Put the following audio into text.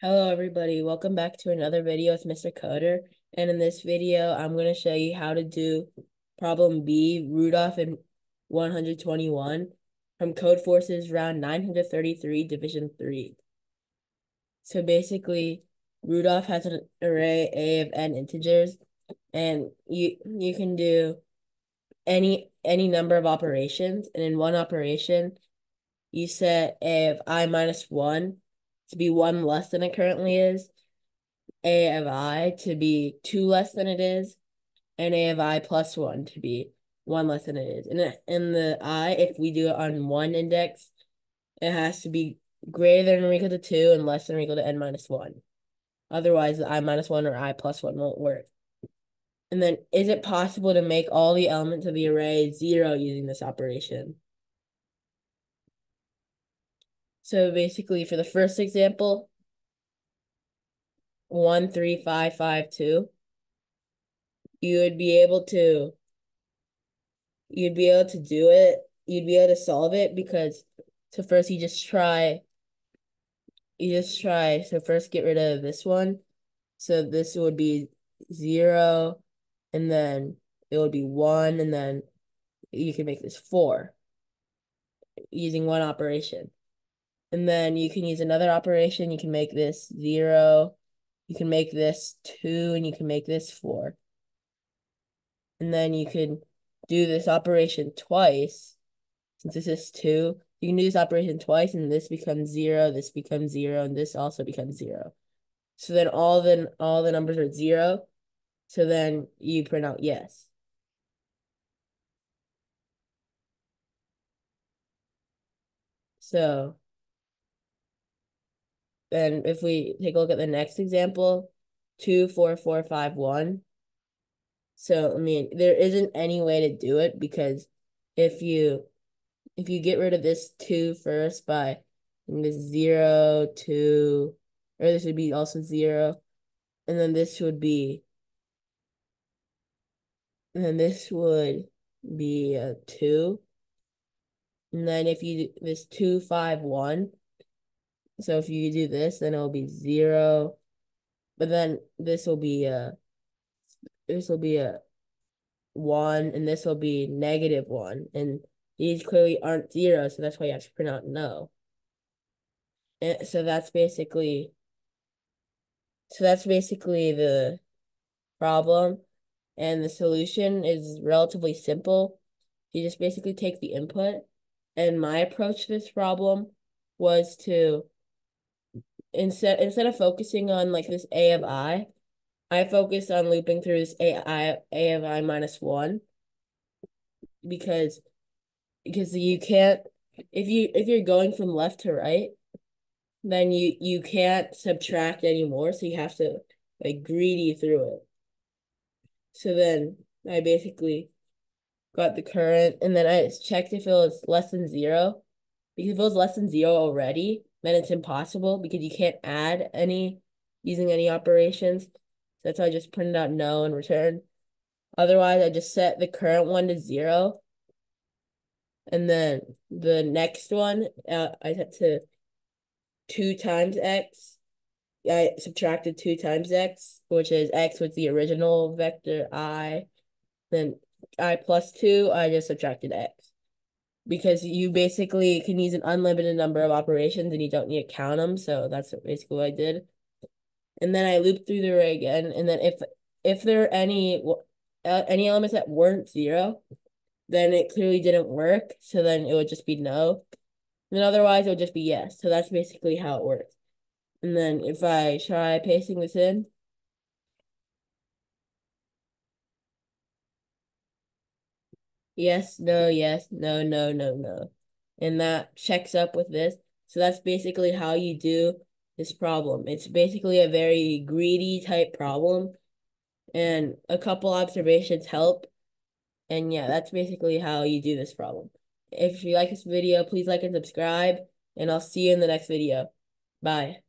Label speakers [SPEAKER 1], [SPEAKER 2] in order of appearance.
[SPEAKER 1] Hello everybody, welcome back to another video with Mr. Coder. And in this video, I'm going to show you how to do problem B, Rudolf in 121 from Codeforces round 933, division 3. So basically, Rudolf has an array A of n integers, and you you can do any any number of operations, and in one operation, you set A of i minus 1 to be one less than it currently is, a of i to be two less than it is, and a of i plus one to be one less than it is. And in the i, if we do it on one index, it has to be greater than or equal to two and less than or equal to n minus one. Otherwise, the i minus one or i plus one won't work. And then, is it possible to make all the elements of the array zero using this operation? So basically for the first example, one, three, five, five, two, you would be able to, you'd be able to do it, you'd be able to solve it because, so first you just try, you just try, so first get rid of this one. So this would be zero, and then it would be one, and then you can make this four using one operation. And then you can use another operation. You can make this zero. You can make this two, and you can make this four. And then you can do this operation twice. Since this is two, you can do this operation twice, and this becomes zero, this becomes zero, and this also becomes zero. So then all the all the numbers are zero. So then you print out yes. So then if we take a look at the next example, two, four, four, five, one. So, I mean, there isn't any way to do it because if you if you get rid of this two first by this zero, two, or this would be also zero, and then this would be, and then this would be a two. And then if you this two, five, one, so if you do this, then it'll be zero. But then this will be a this will be a one, and this will be negative one. And these clearly aren't zero, so that's why you have to print out no. And so that's basically so that's basically the problem. And the solution is relatively simple. You just basically take the input. And my approach to this problem was to instead instead of focusing on like this a of i, I focused on looping through this a i a of i minus one because because you can't if you if you're going from left to right, then you you can't subtract anymore, so you have to like greedy through it. So then I basically got the current and then I checked if it was less than zero. Because if it was less than zero already, then it's impossible because you can't add any using any operations. So that's why I just printed out no and return. Otherwise, I just set the current one to zero. And then the next one, uh, I set to 2 times x. I subtracted 2 times x, which is x with the original vector i. Then i plus 2, I just subtracted x because you basically can use an unlimited number of operations and you don't need to count them. So that's basically what I did. And then I looped through the array again. And then if if there are any uh, any elements that weren't zero, then it clearly didn't work. So then it would just be no. And otherwise it would just be yes. So that's basically how it works. And then if I try pasting this in, yes, no, yes, no, no, no, no. And that checks up with this. So that's basically how you do this problem. It's basically a very greedy type problem. And a couple observations help. And yeah, that's basically how you do this problem. If you like this video, please like and subscribe. And I'll see you in the next video. Bye.